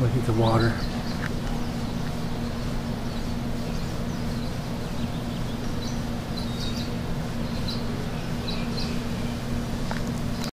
look at the water.